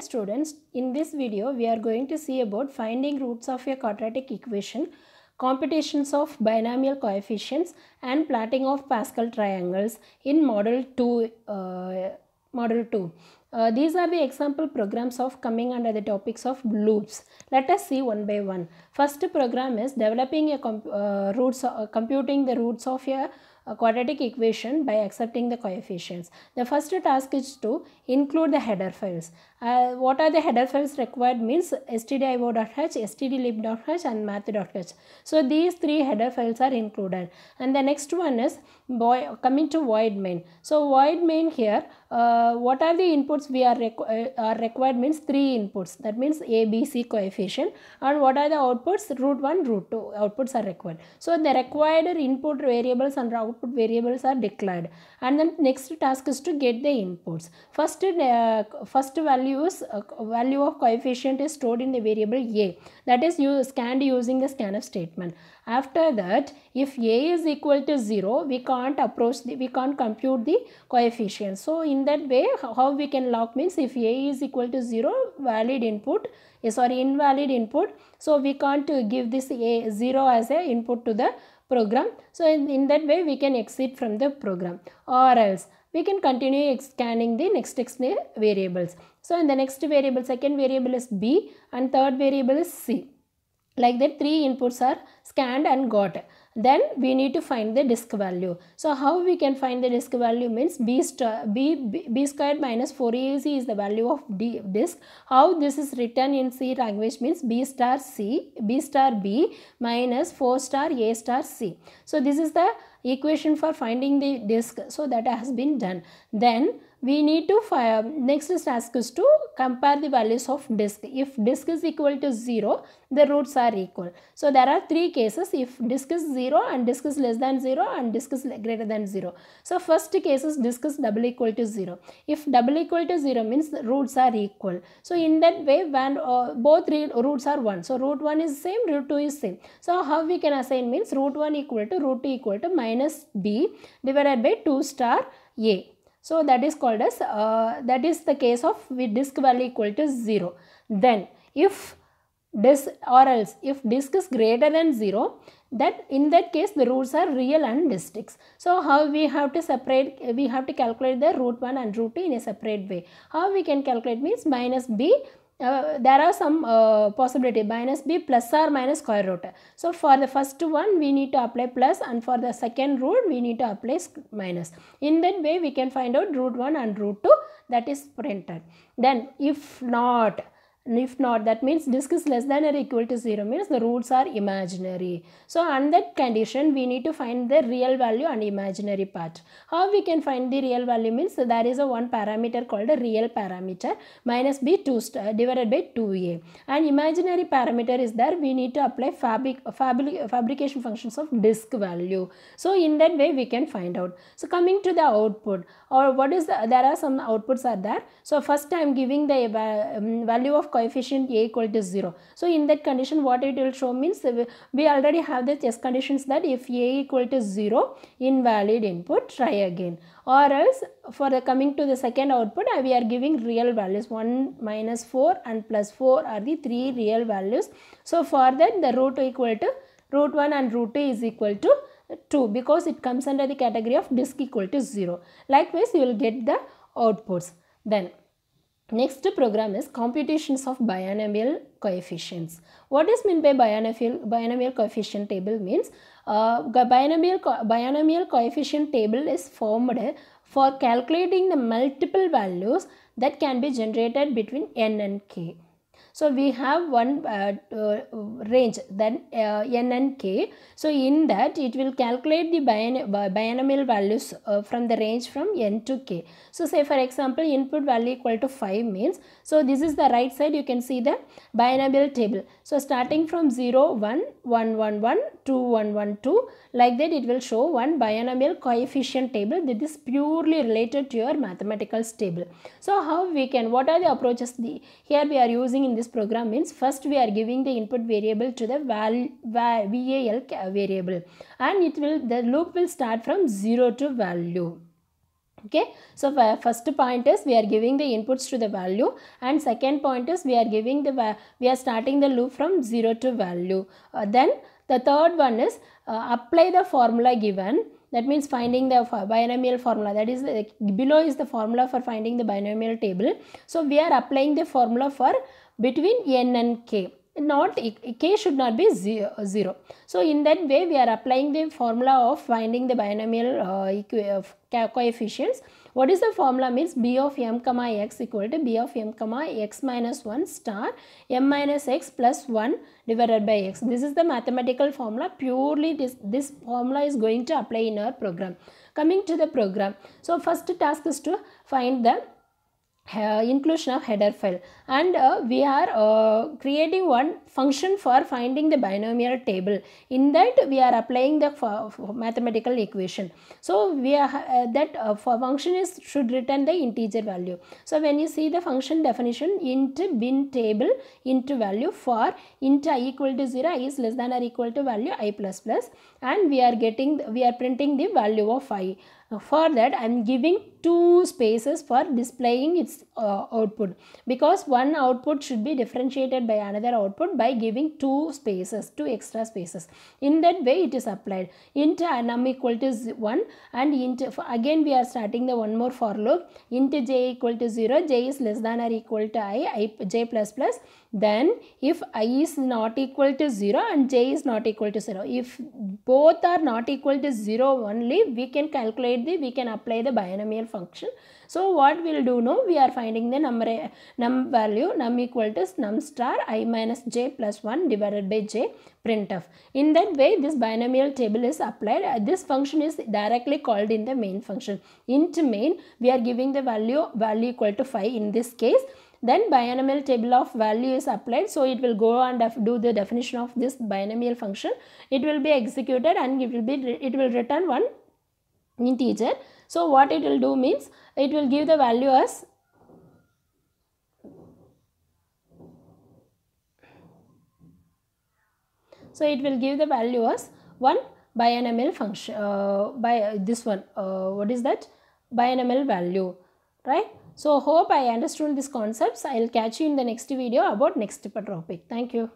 Students, in this video we are going to see about finding roots of a quadratic equation, computations of binomial coefficients and plotting of Pascal triangles in model 2 uh, model 2 uh, these are the example programs of coming under the topics of loops. Let us see one by one. First program is developing a comp uh, roots uh, computing the roots of a, a quadratic equation by accepting the coefficients. The first task is to include the header files uh, what are the header files required means stdio.h stdlib.h and math.h so these three header files are included. And the next one is boy, coming to void main. So void main here uh, what are the inputs we are, requ uh, are required means three inputs. That means a b c coefficient. And what are the outputs? Root 1 root 2 outputs are required. So the required input variables and output variables are declared. And then next task is to get the inputs. First uh, first value is uh, value of coefficient is stored in the variable a. That is you scanned using the scanf statement. After that if a is equal to 0 we can't approach the we can't compute the coefficient. So in that way how we can log means if a is equal to 0 valid input is sorry invalid input so we can't give this a 0 as a input to the program. So in, in that way we can exit from the program. Or else we can continue scanning the next variables. So in the next variable second variable is b and third variable is c. Like that three inputs are scanned and got. Then we need to find the disk value. So how we can find the disk value means b b, b, b squared minus 4ac is the value of d disk. How this is written in c language means b star c b star b minus 4 star a star c. So this is the equation for finding the disk. So that has been done. Then we need to fire next task is to compare the values of disk. If disk is equal to 0 the roots are equal. So there are three cases. If disk is 0 and disk is less than 0 and disk is greater than 0 so first case is disk is double equal to 0 if double equal to 0 means roots are equal. So in that way when uh, both roots are 1 so root 1 is same root 2 is same. So how we can assign means root 1 equal to root 2 equal to minus b divided by 2 star a so that is called as, uh, that is the case of with disk value equal to 0. Then if disk or else if disk is greater than 0 that in that case the roots are real and distinct. So how we have to separate, we have to calculate the root 1 and root 2 in a separate way. How we can calculate means minus b uh, there are some uh, possibility minus b plus or minus square root. So for the first one we need to apply plus and for the second root we need to apply minus. In that way we can find out root 1 and root 2 that is printed. Then if not if not that means disk is less than or equal to 0 means the roots are imaginary. So on that condition we need to find the real value and imaginary part. How we can find the real value means there is a one parameter called a real parameter minus b 2 star divided by 2a and imaginary parameter is there we need to apply fabric, fabric, fabrication functions of disk value. So in that way we can find out. So coming to the output or what is the, there are some outputs are there. So first I am giving the um, value of coefficient a equal to 0. So in that condition what it will show means we already have the test conditions that if a equal to 0 invalid input try again or else for the coming to the second output uh, we are giving real values 1 minus 4 and plus 4 are the three real values. So for that the root equal to root 1 and root 2 is equal to 2 because it comes under the category of disk equal to 0. Likewise, you will get the outputs. Then, next program is computations of binomial coefficients. What is meant by binomial, binomial coefficient table means uh, binomial, binomial coefficient table is formed for calculating the multiple values that can be generated between n and k. So we have one uh, uh, range then uh, n and k. So in that it will calculate the binomial values uh, from the range from n to k. So say for example input value equal to 5 means so this is the right side you can see the binomial table. So starting from 0 1 1 1 1 2 1 1 2 like that it will show one binomial coefficient table that is purely related to your mathematical table. So how we can what are the approaches the here we are using in this program means first we are giving the input variable to the val, val VAL variable. And it will the loop will start from 0 to value. Okay? So first point is we are giving the inputs to the value and second point is we are giving the we are starting the loop from 0 to value. Uh, then the third one is uh, apply the formula given that means finding the binomial formula that is uh, below is the formula for finding the binomial table so we are applying the formula for between n and k not k should not be 0. So in that way we are applying the formula of finding the binomial uh, coefficients. What is the formula means b of m comma x equal to b of m comma x minus 1 star m minus x plus 1 divided by x. This is the mathematical formula purely this, this formula is going to apply in our program. Coming to the program. So first task is to find the uh, inclusion of header file. And uh, we are uh, creating one function for finding the binomial table. In that we are applying the mathematical equation. So we are uh, that uh, function is should return the integer value. So when you see the function definition int bin table int value for int i equal to 0 i is less than or equal to value i plus plus. And we are getting we are printing the value of i. For that I am giving two spaces for displaying its uh, output because one output should be differentiated by another output by giving two spaces, two extra spaces. In that way it is applied. int num equal to 1 and int again we are starting the one more for loop int j equal to 0, j is less than or equal to i, i j plus plus then if i is not equal to 0 and j is not equal to 0 if both are not equal to 0 only we can calculate the we can apply the binomial function. So what we'll do now we are finding the number num value num equal to num star i minus j plus 1 divided by j printf in that way this binomial table is applied. Uh, this function is directly called in the main function. Int main we are giving the value value equal to 5 in this case. Then binomial table of value is applied. So it will go and do the definition of this binomial function. It will be executed and it will be it will return one integer so what it will do means it will give the value as so it will give the value as one binomial function uh, by uh, this one uh, what is that binomial value right so hope I understood these concepts. I will catch you in the next video about next topic. Thank you.